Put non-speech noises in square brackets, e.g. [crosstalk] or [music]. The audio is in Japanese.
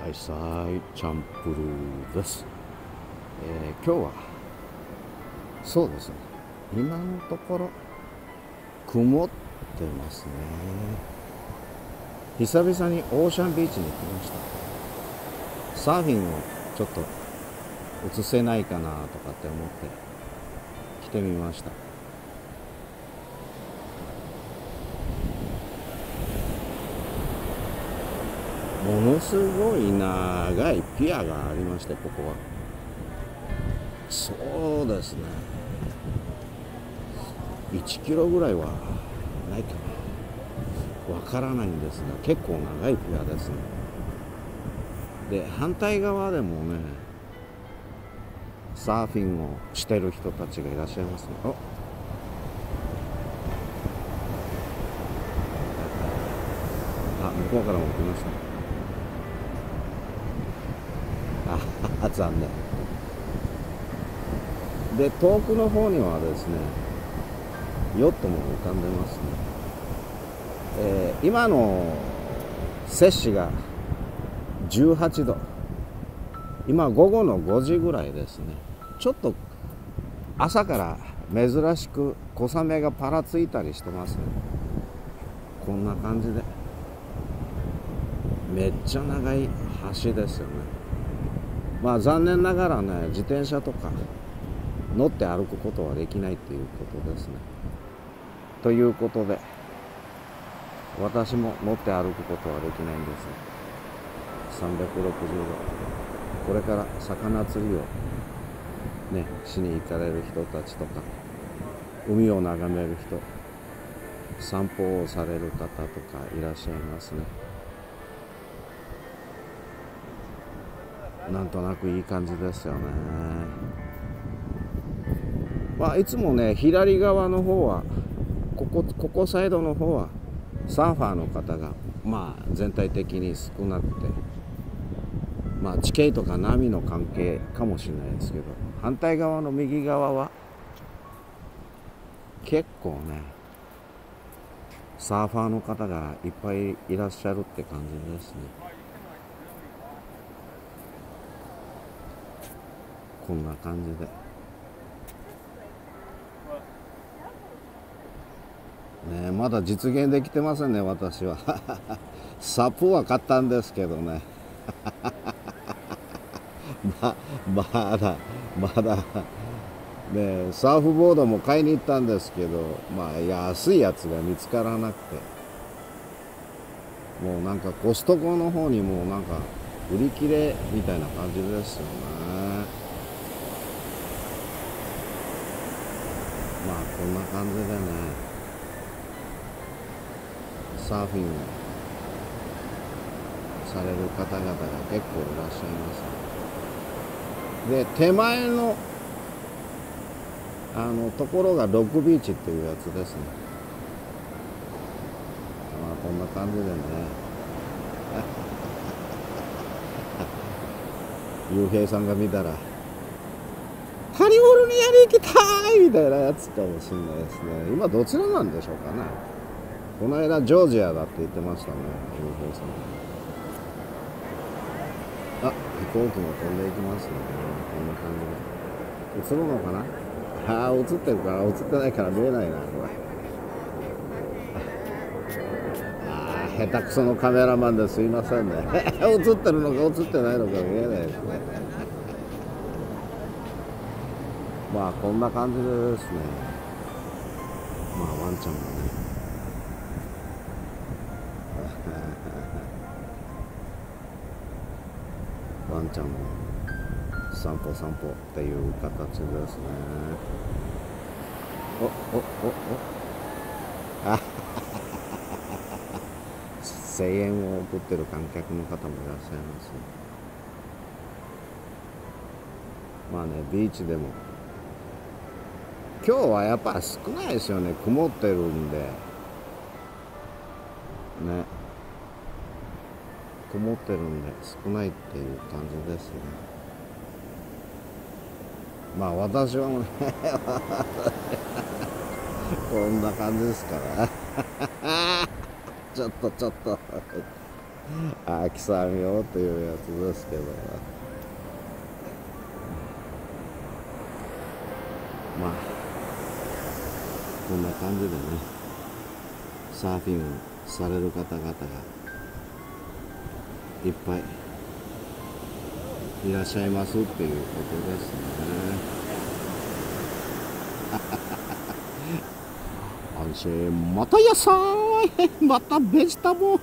はいさいチャンプルーです、えー今日はそうですね。今のところ曇ってますね。久々にオーシャンビーチに来ました。サーフィンをちょっと映せないかなとかって思って来てみました。ものすごい長いピアがありましてここは。そうですね。1キロぐらいはないかな。わからないんですが結構長いピアですね。で反対側でもねサーフィンをしてる人たちがいらっしゃいますね。お。あ向こうからも来ました。[laughs] あ残念で遠くの方にはですねヨットも浮かんでますね、えー今の摂氏が18度今午後の5時ぐらいですねちょっと朝から珍しく小雨がパラついたりしてますねこんな感じでめっちゃ長い橋ですよねまあ残念ながらね自転車とか乗って歩くことはできないっていうことですね。ということで私も乗って歩くことはできないんです。360度これから魚釣りをねしに行かれる人たちとか海を眺める人散歩をされる方とかいらっしゃいますね。なんとなくいい感じですよね。まあいつもね左側の方はここここサイドの方はサーファーの方がまあ全体的に少なくてまあ地形とか波の関係かもしれないですけど反対側の右側は結構ねサーファーの方がいっぱいいらっしゃるって感じですね。こんな感じで。ねまだ実現できてませんね私は。[laughs] サプは買ったんですけどね。[laughs] ままだまだ。ねサーフボードも買いに行ったんですけどまあ安いやつが見つからなくて。もうなんかコストコの方にもうなんか売り切れみたいな感じですよね。まあこんな感じでね。サーフィンをされる方々が結構いらっしゃいます、で手前のあのところがロックビーチっていうやつですね。まあこんな感じでね。[laughs] 雄平さんが見たらカリフォルニアに行きたいみたいなやつかもしれないですね。今どちらなんでしょうかね。この間ジョージアだって言ってましたね。雄平さんあ飛行機も飛んでいきますね。こんな感じで。映るのかな？ああ映ってるか。ら映ってないから見えないなこれ。ああ下手くそのカメラマンですいませんね。[laughs] 映ってるのか映ってないのか見えないですね。まあこんな感じでですね。まあワンちゃんもね。[laughs] ワンちゃんも散歩散歩っていう形ですね。おおおお。あ [laughs] 声援を送ってる観客の方もいらっしゃいます。ねまあねビーチでも今日はやっぱ少ないですよね。曇ってるんで。ね。曇ってるんで少ないっていう感じですね。まあ私はね [laughs] こんな感じですから。[laughs] ちょっとちょっと。秋雨よというやつですけど。まあこんな感じでねサーフィンをされる方々がいっぱいいらっしゃいますっていうことですね。安心また野菜またベジタブル